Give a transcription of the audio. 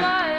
outside